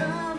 down.